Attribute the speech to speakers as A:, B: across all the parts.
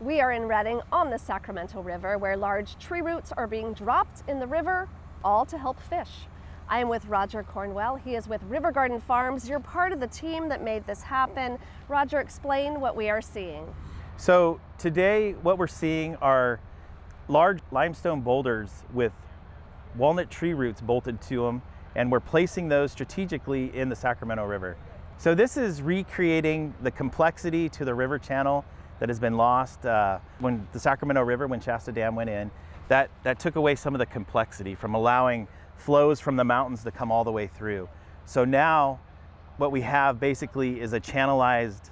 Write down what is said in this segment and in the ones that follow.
A: We are in Redding on the Sacramento River where large tree roots are being dropped in the river, all to help fish. I am with Roger Cornwell. He is with River Garden Farms. You're part of the team that made this happen. Roger, explain what we are seeing.
B: So today what we're seeing are large limestone boulders with walnut tree roots bolted to them and we're placing those strategically in the Sacramento River. So this is recreating the complexity to the river channel that has been lost uh, when the Sacramento River, when Shasta Dam went in. That, that took away some of the complexity from allowing flows from the mountains to come all the way through. So now what we have basically is a channelized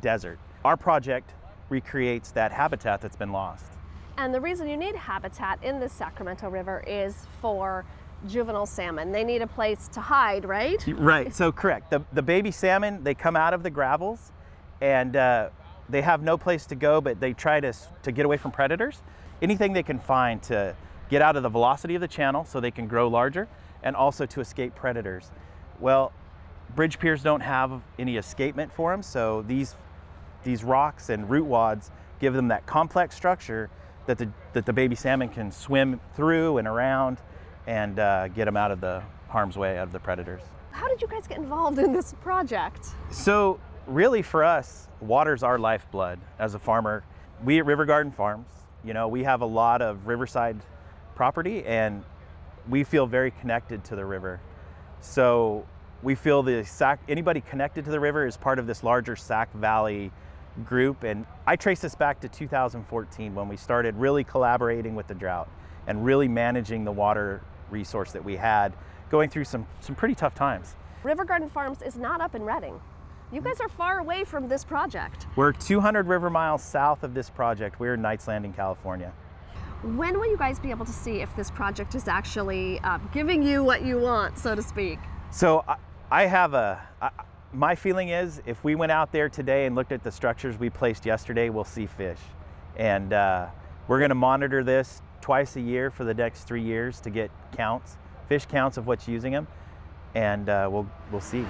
B: desert. Our project recreates that habitat that's been lost.
A: And the reason you need habitat in the Sacramento River is for juvenile salmon. They need a place to hide, right?
B: Right, so correct. The, the baby salmon, they come out of the gravels and uh, they have no place to go, but they try to, to get away from predators. Anything they can find to get out of the velocity of the channel so they can grow larger and also to escape predators. Well, bridge piers don't have any escapement for them, so these, these rocks and root wads give them that complex structure that the, that the baby salmon can swim through and around and uh, get them out of the harm's way of the predators.
A: How did you guys get involved in this project?
B: So really for us, water's our lifeblood as a farmer. We at River Garden Farms, you know, we have a lot of riverside property and we feel very connected to the river. So we feel the Sac, anybody connected to the river is part of this larger Sac Valley group. And I trace this back to 2014 when we started really collaborating with the drought and really managing the water resource that we had going through some, some pretty tough times.
A: River Garden Farms is not up in Redding. You guys are far away from this project.
B: We're 200 river miles south of this project. We're in Knights Landing, California.
A: When will you guys be able to see if this project is actually uh, giving you what you want, so to speak?
B: So I, I have a, I, my feeling is if we went out there today and looked at the structures we placed yesterday, we'll see fish. And uh, we're gonna monitor this twice a year for the next three years to get counts, fish counts of what's using them, and uh, we'll, we'll see.